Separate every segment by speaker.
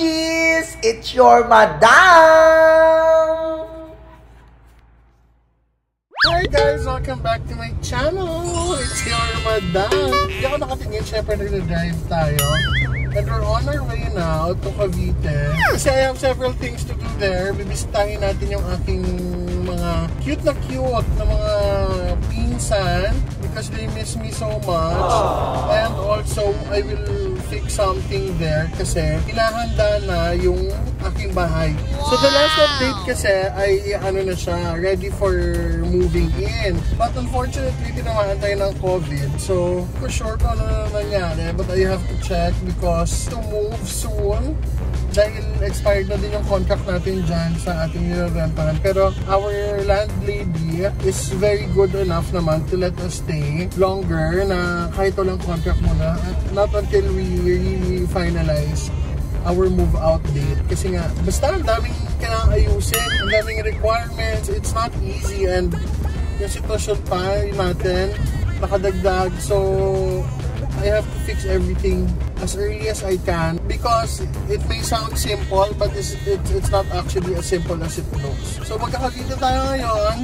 Speaker 1: Lochis! It's your madam!
Speaker 2: Hi guys! Welcome back to my channel! It's your madam! Hindi ako nakatingin, syempre nag-drive tayo. And we're on our way now to Cavite. Kasi I have several things to do there. Bibisitahin natin yung aking mga cute na cute na mga pinsan because they miss me so much. And also, I will fix something there kasi hinahanda na yung aking bahay. So the last update kasi ay ano na siya, ready for moving in. But unfortunately, tinamaan tayo ng COVID. So, for sure kung ano na nangyari. But I have to check because to move soon, dahil expired na din yung contract natin dyan sa ating nirerentahan. Pero our landlady is very good enough naman to let us stay longer na kahit walang contract muna. At not until we really finalize our move out date. Kasi nga, basta ang daming kailangan ayusin, ang daming requirements, it's not easy and yung sitwasyon pa natin, nakadagdag. So, I have to fix everything as early as I can because it may sound simple but it's, it's, it's not actually as simple as it looks. So magkakakita tayo ngayon.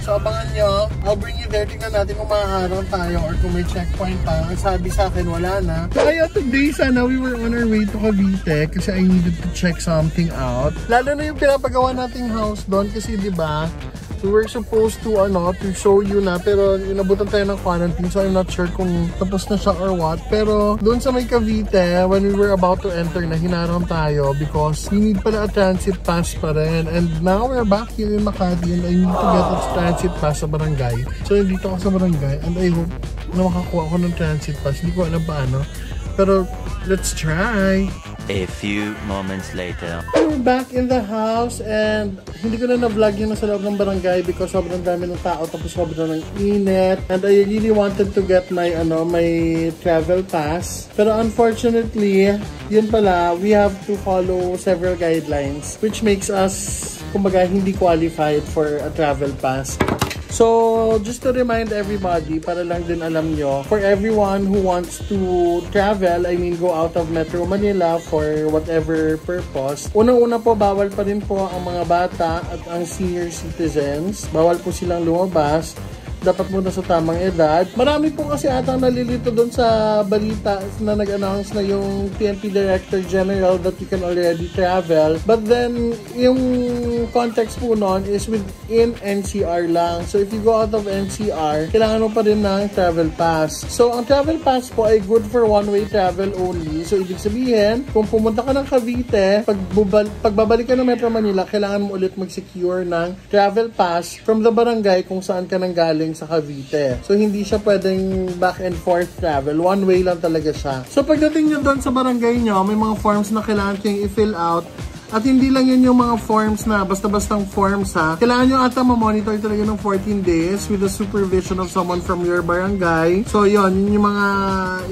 Speaker 2: So abangan nyo. I'll bring you there. Tingnan natin kung maaharang tayo or kung may checkpoint pa. Ang sabi sa akin, wala na. Kaya today, sana we were on our way to Cavite kasi I needed to check something out. Lalo na yung pinapagawa nating house doon kasi ba we were supposed to ano to show you na pero inabutan tayo ng quarantine so I'm not sure kung tapos na siya or what. Pero doon sa may Cavite when we were about to enter na hinaram tayo because we need pala a transit pass pa rin. And now we're back here in Makati and I need to get a transit pass sa barangay. So nandito ako sa barangay and I hope na makakuha ako ng transit pass. Hindi ko alam paano. Pero let's try
Speaker 3: A few moments later.
Speaker 2: We're back in the house and hindi ko na na-vlog yung nasa loob ng barangay because sobrang dami ng tao tapos sobrang ng init. And I really wanted to get my ano my travel pass. Pero unfortunately yun pala we have to follow several guidelines which makes us kumbaga hindi qualified for a travel pass So, just to remind everybody, para lang din alam nyo, for everyone who wants to travel, I mean go out of Metro Manila for whatever purpose, unang-una po, bawal pa rin po ang mga bata at ang senior citizens. Bawal po silang lumabas dapat muna sa tamang edad. Marami po kasi atang nalilito doon sa balita na nag-announce na yung PNP Director General that you can already travel. But then, yung context po noon is within NCR lang. So, if you go out of NCR, kailangan mo pa rin ng travel pass. So, ang travel pass po ay good for one-way travel only. So, ibig sabihin, kung pumunta ka ng Cavite, pag pagbabalik ka ng Metro Manila, kailangan mo ulit mag-secure ng travel pass from the barangay kung saan ka nang galing galing sa Cavite. So, hindi siya pwedeng back and forth travel. One way lang talaga siya. So, pagdating nyo doon sa barangay nyo, may mga forms na kailangan kayong i-fill out at hindi lang yun yung mga forms na basta-bastang forms ha. Kailangan nyo ata ma-monitor talaga ng 14 days with the supervision of someone from your barangay. So yun, yun yung mga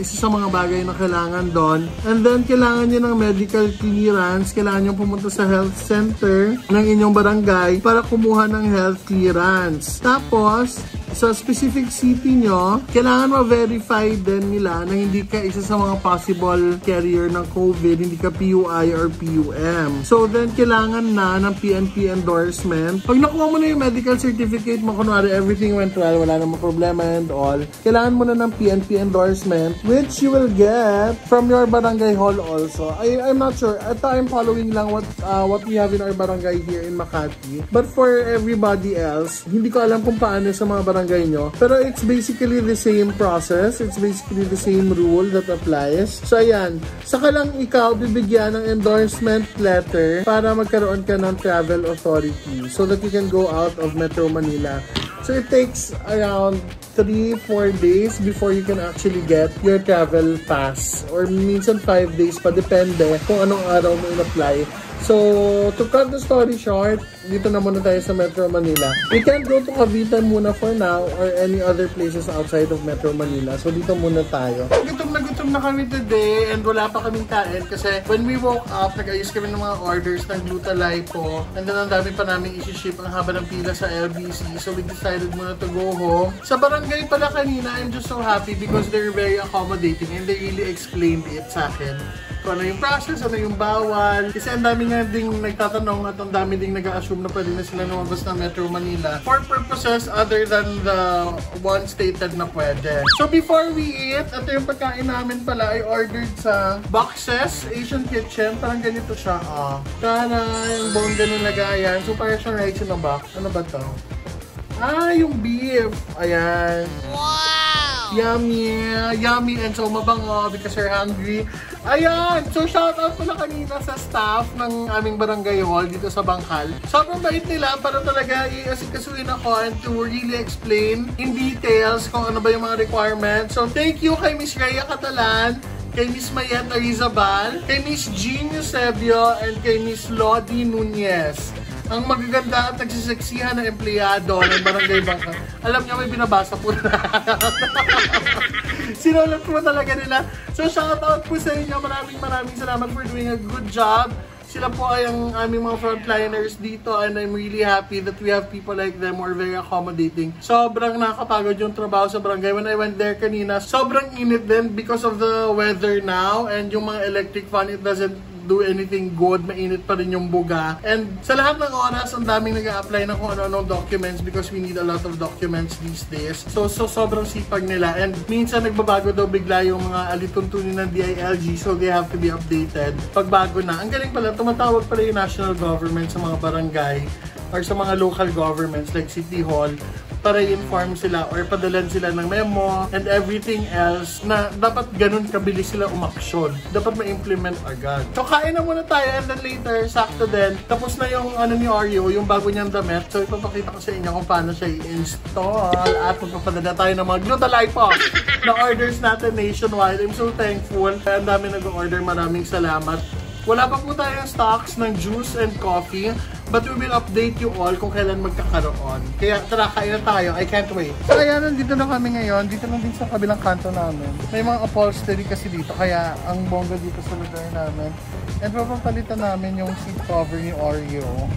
Speaker 2: isa sa mga bagay na kailangan doon. And then kailangan nyo ng medical clearance. Kailangan nyo pumunta sa health center ng inyong barangay para kumuha ng health clearance. Tapos, sa specific city nyo, kailangan ma-verify din nila na hindi ka isa sa mga possible carrier ng COVID, hindi ka PUI or PUM. So then, kailangan na ng PNP endorsement. Pag nakuha mo na yung medical certificate mo, kunwari everything went well, wala namang problema and all, kailangan mo na ng PNP endorsement, which you will get from your barangay hall also. I, I'm not sure. At I'm following lang what, uh, what we have in our barangay here in Makati. But for everybody else, hindi ko alam kung paano sa mga barangay nyo. Pero it's basically the same process. It's basically the same rule that applies. So ayan, saka lang ikaw bibigyan ng endorsement letter para magkaroon ka ng travel authority so that you can go out of Metro Manila. So it takes around 3-4 days before you can actually get your travel pass or minsan 5 days pa depende kung anong araw mo in-apply So, to cut the story short, dito na muna tayo sa Metro Manila. We can't go to Cavite muna for now or any other places outside of Metro Manila. So, dito muna tayo. Gutom na gutom na kami today and wala pa kaming kain kasi when we woke up, nag-ayos kami ng mga orders ng Glutalipo and then ang dami pa namin isi-ship ang haba ng pila sa LBC. So, we decided muna to go home. Sa barangay pala kanina, I'm just so happy because they're very accommodating and they really explained it sa akin kung ano yung process, ano yung bawal. Kasi ang dami nga ding nagtatanong at ang dami ding nag-assume na pwede na sila lumabas ng Metro Manila for purposes other than the one stated na pwede. So before we eat, ito yung pagkain namin pala ay ordered sa Boxes Asian Kitchen. Parang ganito siya. Ah, Tara, yung bongga ng lagayan. So parang siyang rice in a box. Ano ba to? Ah, yung beef. Ayan. Wow! Yummy! Yummy and so mabango because you're hungry. Ayan! So shoutout pala kanina sa staff ng aming barangay hall dito sa Bangkal. Sobrang bait nila para talaga i-asikasuin ako and to really explain in details kung ano ba yung mga requirements. So thank you kay Miss Rhea Catalan, kay Miss Mayet Arizabal, kay Miss Jean Eusebio, and kay Miss Lodi Nunez ang magaganda at nagsiseksihan na empleyado ng Barangay Bangka. Alam niyo, may binabasa po na. Sinulat po talaga nila. So, shout out po sa inyo. Maraming maraming salamat for doing a good job. Sila po ay ang aming mga frontliners dito and I'm really happy that we have people like them who are very accommodating. Sobrang nakakapagod yung trabaho sa barangay. When I went there kanina, sobrang init din because of the weather now and yung mga electric fan, it doesn't do anything good, mainit pa rin yung buga. And sa lahat ng oras, ang daming nag apply ng kung ano-anong documents because we need a lot of documents these days. So, so sobrang sipag nila. And minsan nagbabago daw bigla yung mga alituntunin ng DILG so they have to be updated. Pagbago na. Ang galing pala, tumatawag pala yung national government sa mga barangay or sa mga local governments like City Hall para i-inform sila or padalan sila ng memo and everything else na dapat ganun kabilis sila umaksyon. Dapat ma-implement agad. So kain na muna tayo and then later, sakto din, tapos na yung ano ni Oreo, yung bago niyang damit. So ipapakita ko sa inyo kung paano siya i-install at magpapadala tayo ng mga Glutalite po na orders natin nationwide. I'm so thankful. Ang dami nag-order. Maraming salamat. Wala pa po tayong stocks ng juice and coffee. But we will update you all kung kailan magkakaroon. Kaya tara, kain na tayo. I can't wait. So ayan, nandito na kami ngayon. Dito lang din sa kabilang kanto namin. May mga upholstery kasi dito. Kaya ang bongga dito sa lugar namin. And papapalitan namin yung seat cover ni Oreo.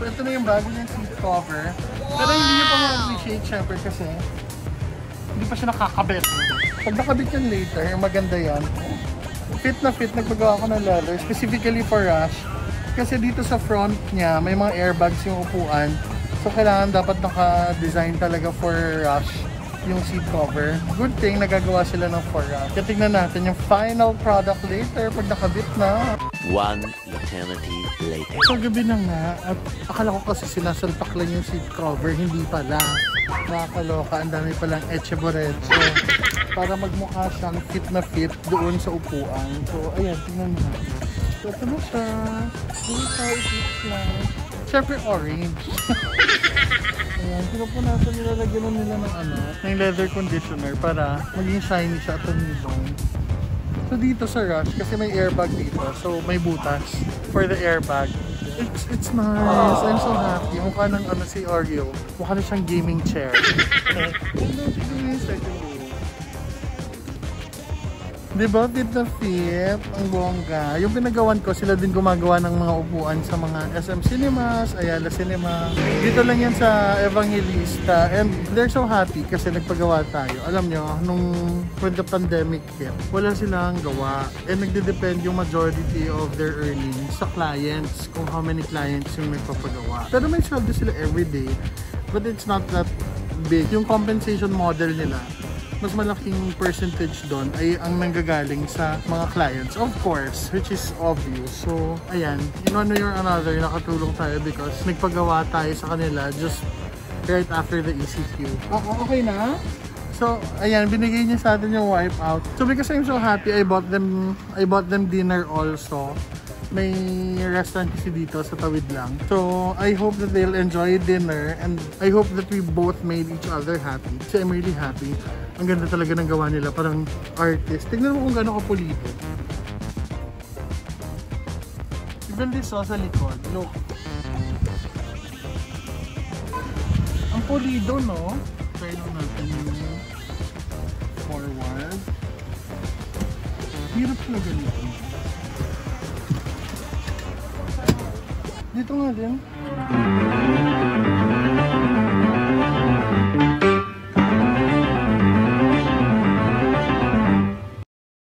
Speaker 2: So ito na yung bago niyang seat cover. Pero hindi niyo pa ma-appreciate syempre kasi hindi pa siya nakakabit. Pag nakabit yan later, maganda yan. Fit na fit, nagpagawa ko ng leather specifically for Rush. Kasi dito sa front niya, may mga airbags yung upuan. So kailangan dapat naka-design talaga for Rush yung seat cover. Good thing, nagagawa sila ng for Rush. Kaya tignan natin yung final product later pag nakabit na.
Speaker 3: One eternity later.
Speaker 2: So gabi na nga at akala ko kasi sinasalpak lang yung seat cover, hindi pala. Nakakaloka, ang dami palang etcheboretso. Para magmukha siyang fit na fit doon sa upuan. So ayan, tingnan mo. So ito na siya. This is how it looks like. Siyempre orange. ayan, pinupunasan nila, lagyan na nila ng ano, ng leather conditioner para maging shiny siya at tumibong. So dito sa Rush, kasi may airbag dito, so may butas for the airbag. It's it's nice. I'm so happy. Mukha ng ano si Oreo. Mukha na siyang gaming chair. Diba? Fit na fit. Ang bongga. Yung pinagawan ko, sila din gumagawa ng mga upuan sa mga SM Cinemas, Ayala Cinema. Dito lang yan sa Evangelista. And they're so happy kasi nagpagawa tayo. Alam nyo, nung when the pandemic hit, wala silang gawa. And nagde-depend yung majority of their earnings sa clients, kung how many clients yung nagpapagawa. Pero may sweldo sila everyday. But it's not that big. Yung compensation model nila, mas malaking percentage doon ay ang nanggagaling sa mga clients, of course, which is obvious. So, ayan, in one way or another, nakatulong tayo because nagpagawa tayo sa kanila just right after the ECQ. Oo, okay na? So, ayan, binigay niya sa atin yung wipeout. So, because I'm so happy, I bought them, I bought them dinner also may restaurant kasi dito sa tawid lang. So, I hope that they'll enjoy dinner and I hope that we both made each other happy. So, I'm really happy. Ang ganda talaga ng gawa nila. Parang artist. Tignan mo kung gano'n kapulido. Even this oh, sa likod. Look. Ang pulido, no? Try lang natin yung forward. Hirap talaga nito. Dito nga din.